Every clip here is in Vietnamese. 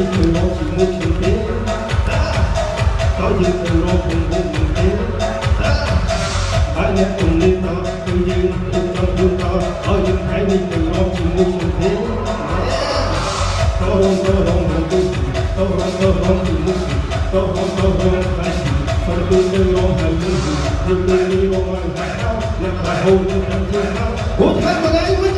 យើងទៅរកជាមួយខ្ញុំទេតើយើងទៅរកជាមួយខ្ញុំទេហើយអ្នកគំនិតតើគឺយើងទៅចង់ខ្លួនតើហើយយើងថ្ងៃនេះទៅរកជាមួយខ្ញុំទេតើរងតើរងរងទៅតើរងតើរងជាមួយតើរងតើរងហើយតើទៅទៅរងហើយទៅទៅនេះរងហើយអ្នកបាយហូរនឹងខ្ញុំទេហូរខាត់មកឯង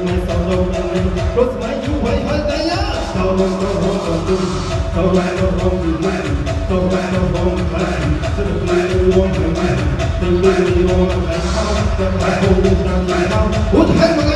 Go right along the line, go right along the line, to the line along the line, the line along the line, the line along the line. What the heck?